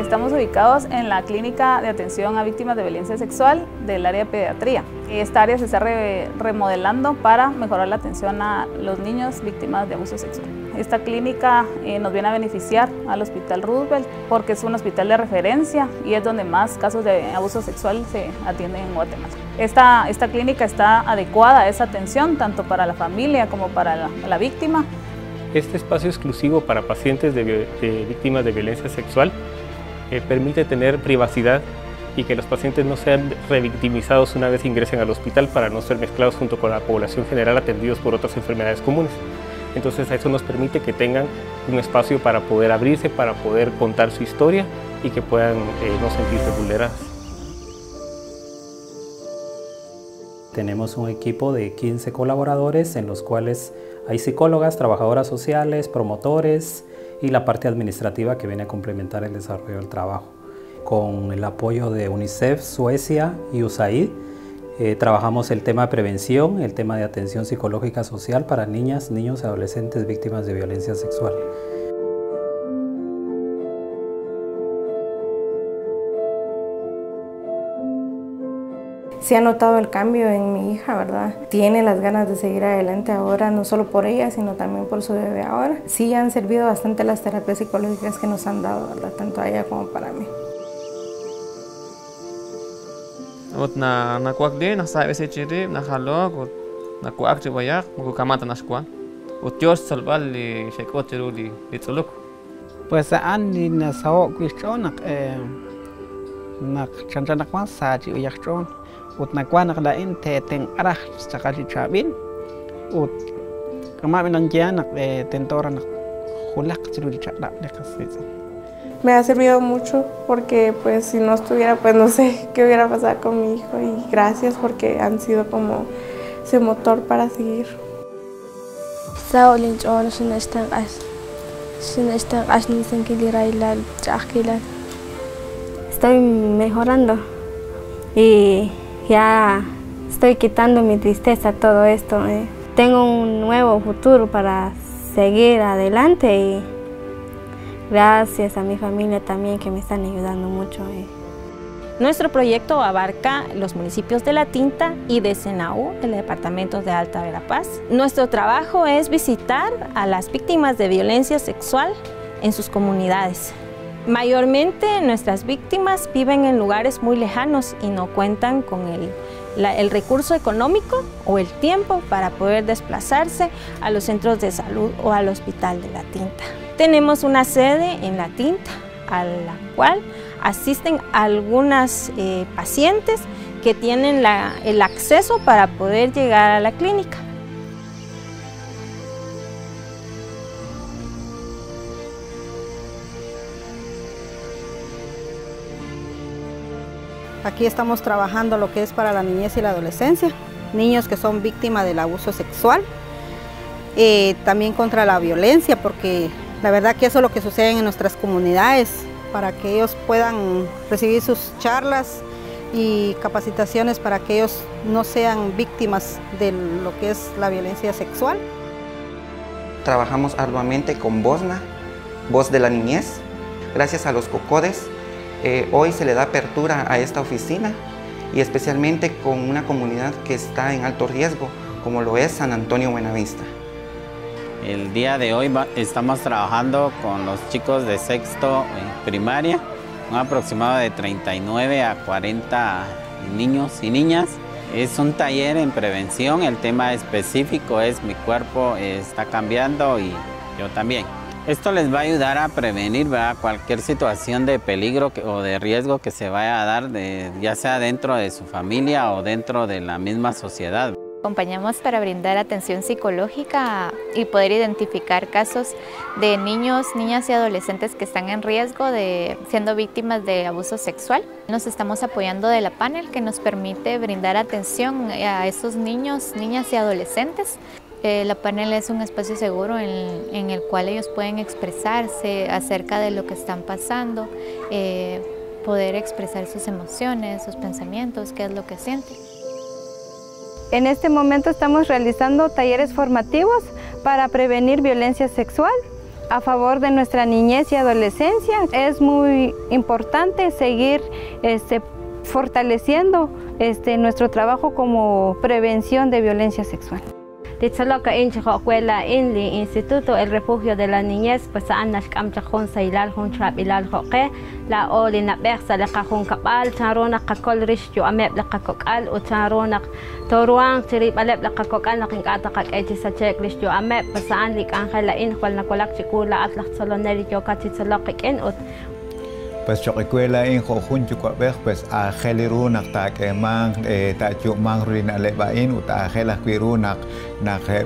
Estamos ubicados en la Clínica de Atención a Víctimas de Violencia Sexual del área de pediatría. Esta área se está remodelando para mejorar la atención a los niños víctimas de abuso sexual. Esta clínica eh, nos viene a beneficiar al Hospital Roosevelt porque es un hospital de referencia y es donde más casos de abuso sexual se atienden en Guatemala. Esta, esta clínica está adecuada a esa atención tanto para la familia como para la, víctima. Este espacio exclusivo para pacientes de víctimas de violencia sexual eh, permite tener privacidad y que los pacientes no sean revictimizados una vez ingresen al hospital para no ser mezclados junto con la población general atendidos por otras enfermedades comunes. Entonces eso nos permite que tengan un espacio para poder abrirse, para poder contar su historia y que puedan eh, no sentirse vulneradas. Tenemos un equipo de 15 colaboradores en los cuales hay psicólogas, trabajadoras sociales, promotores, y la parte administrativa que viene a complementar el desarrollo del trabajo. Con el apoyo de UNICEF, Suecia y USAID, eh, trabajamos el tema de prevención, el tema de atención psicológica social para niñas, niños y adolescentes víctimas de violencia sexual. Se ha notado el cambio en mi hija, ¿verdad? Tiene las ganas de seguir adelante ahora, no solo por ella, sino también por su bebé ahora. Sí han servido bastante las terapias psicológicas que nos han dado, ¿verdad? Tanto a ella como para mí. Na nasabi si chiri, nahalok, ut nakuak chibayak, mukukamata nashkwa. Ut Dios salval li shekot chiru li litzuluk. Pues an ni nasawok kwishon nak eh nak chanchanak mas sa chi uyak chon ut nakwanak lain te ten arah sakali chabin ut kama binang nak eh, tentora nak hulak chiru chakla Me ha servido mucho porque pues si no estuviera pues no sé qué hubiera pasado con mi hijo y gracias porque han sido como ese motor para seguir. Estoy mejorando y ya estoy quitando mi tristeza, todo esto. Eh. Tengo un nuevo futuro para seguir adelante y gracias a mi familia también que me están ayudando mucho. Eh. Nuestro proyecto abarca los municipios de La Tinta y de Senaú, el departamento de Alta Verapaz. Nuestro trabajo es visitar a las víctimas de violencia sexual en sus comunidades. Mayormente nuestras víctimas viven en lugares muy lejanos y no cuentan con el, recurso económico o el tiempo para poder desplazarse a los centros de salud o al hospital de La Tinta. Tenemos una sede en La Tinta a la cual asisten algunas eh, pacientes que tienen el acceso para poder llegar a la clínica. Aquí estamos trabajando lo que es para la niñez y la adolescencia, niños que son víctimas del abuso sexual, eh, también contra la violencia, porque la verdad que eso es lo que sucede en nuestras comunidades, para que ellos puedan recibir sus charlas y capacitaciones para que ellos no sean víctimas de lo que es la violencia sexual. Trabajamos arduamente con Bosna, Voz de la Niñez, gracias a los COCODES, eh, hoy se le da apertura a esta oficina y especialmente con una comunidad que está en alto riesgo, como lo es San Antonio Buenavista. El día de hoy estamos trabajando con los chicos de sexto primaria, un aproximado de 39 a 40 niños y niñas. Es un taller en prevención, el tema específico es mi cuerpo está cambiando y yo también. Esto les va a ayudar a prevenir cualquier situación de peligro o de riesgo que se vaya a dar, ya sea dentro de su familia o dentro de la misma sociedad. Acompañamos para brindar atención psicológica y poder identificar casos de niños, niñas y adolescentes que están en riesgo de siendo víctimas de abuso sexual. Nos estamos apoyando de la panel que nos permite brindar atención a esos niños, niñas y adolescentes eh, la panel es un espacio seguro en, el cual ellos pueden expresarse acerca de lo que están pasando, eh, poder expresar sus emociones, sus pensamientos, qué es lo que sienten. En este momento estamos realizando talleres formativos para prevenir violencia sexual a favor de nuestra niñez y adolescencia. Es muy importante seguir este, fortaleciendo este, nuestro trabajo como prevención de violencia sexual. Titzaloca incha escuela inli Instituto El Refugio de la Niñez pues anash kamchajun sailal hun trap ilal hoque la oli na bersa le kahun kapal charona kakol rish yo amep le kakokal o charona toruang chirip alep le kakokal na kingkata kak echi sa chek rish yo amep pues anli angela in kwal na kolak chikula at lak soloneri yo katitzaloca in ut pas cok ikwe la in ko hun chu kwa pas a kheli ru nak ta ke mang eh, ta chu mang ru na le ba in uta lah khela ru nak nak he